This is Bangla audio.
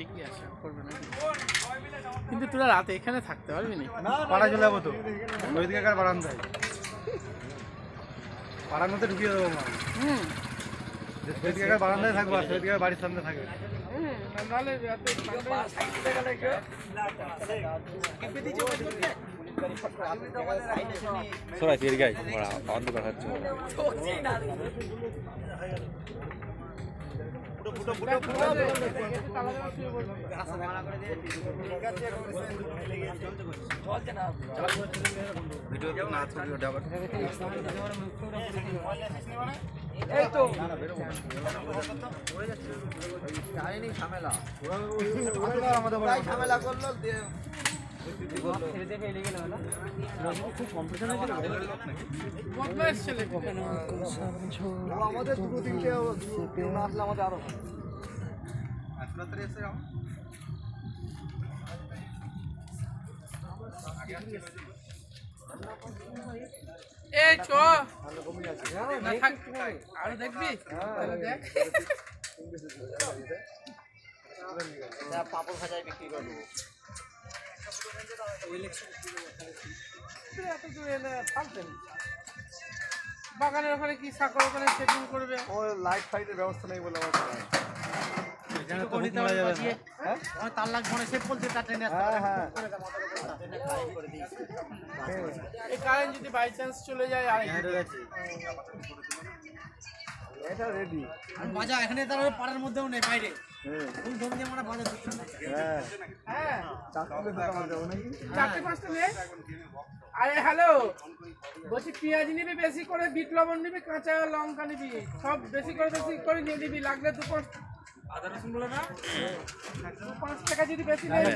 ঠিকই আছে করবে না কিন্তু তোরা রাতে এখানে থাকতে পারবি না? পাড়া চলে যাব তো। ওইদিকে কার বারান্দায়? পাড়ার মধ্যে ঢুকিয়ে দেবো মা। হুম। ওইদিকে কার বারান্দায় থাকব আর সেদিকে বাড়ির সামনে থাকবে। নাহলে সরাই এর গাই অন্ধকার হচ্ছে। আমাদের দুটো তিনটে আসলে আমাদের আরও এই চ। না থাক আরও দেখবি? তাহলে দেখ। পাপড় ভাজায় বিক্রি করব তুই এত দূরে এলে ফালতেন বাগানের ওখানে কি সাকর ওখানে সেটিং করবে? ও লাইট ফাইটের ব্যবস্থা নেই বলে আমার জানা নেই। এখানে তো হুকুম করা যাবে না। আমার তার লাগবে না সে বলছে তার ট্রেনে এই কারেন্ট যদি বাই চান্স চলে যায় আর এটা রেডি বাজা এখানে তার পাড়ার মধ্যেও নেই বাইরে। হ্যাঁ। ফুল ধরে দিয়ে আমরা বাজা দিচ্ছি হ্যাঁ। হ্যাঁ চাকরি তো আমার যাব নাকি? চারটে পাঁচটা নে আরে হ্যালো বলছি পেঁয়াজ নিবি বেশি করে বিট লবণ নিবি কাঁচা লঙ্কা নিবি। সব বেশি করে বেশি করে নিয়ে নিবি লাগলে দু পাঁচ আদা রসুন বলে না পাঁচ টাকা যদি বেশি নেবে